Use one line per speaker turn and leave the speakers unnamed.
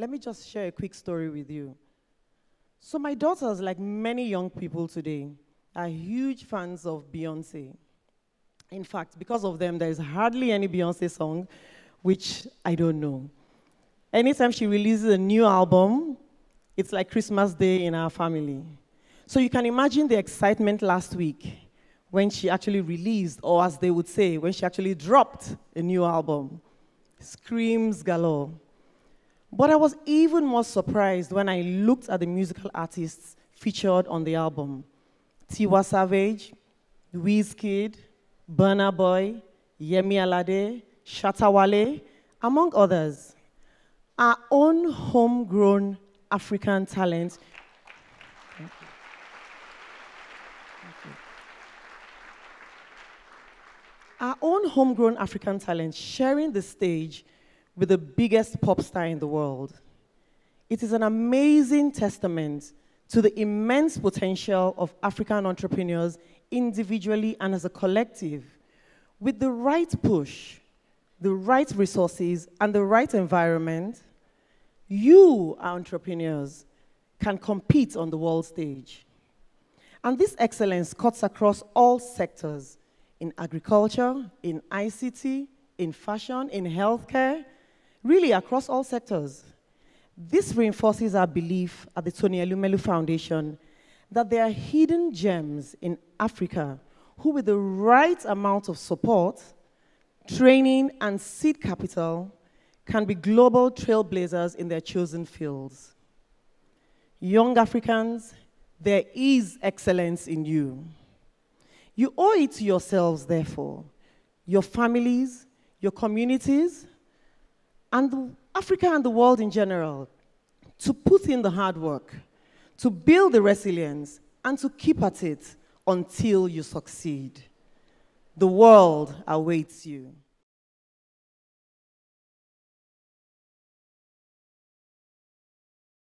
let me just share a quick story with you. So, my daughters, like many young people today, are huge fans of Beyonce. In fact, because of them, there is hardly any Beyonce song which I don't know. Anytime she releases a new album, it's like Christmas Day in our family. So you can imagine the excitement last week when she actually released, or as they would say, when she actually dropped a new album. Screams galore. But I was even more surprised when I looked at the musical artists featured on the album. Tiwa Savage, Wizkid, Burna Boy, Yemi Alade, Shatta Wale, among others. Our own homegrown African talent. Our own homegrown African talent sharing the stage with the biggest pop star in the world. It is an amazing testament to the immense potential of African entrepreneurs individually and as a collective. With the right push, the right resources, and the right environment, you, entrepreneurs, can compete on the world stage. And this excellence cuts across all sectors in agriculture, in ICT, in fashion, in healthcare, really across all sectors. This reinforces our belief at the Tony Elumelu Foundation that there are hidden gems in Africa who, with the right amount of support, training, and seed capital, can be global trailblazers in their chosen fields. Young Africans, there is excellence in you. You owe it to yourselves, therefore, your families, your communities, and Africa and the world in general to put in the hard work, to build the resilience, and to keep at it until you succeed. The world awaits you.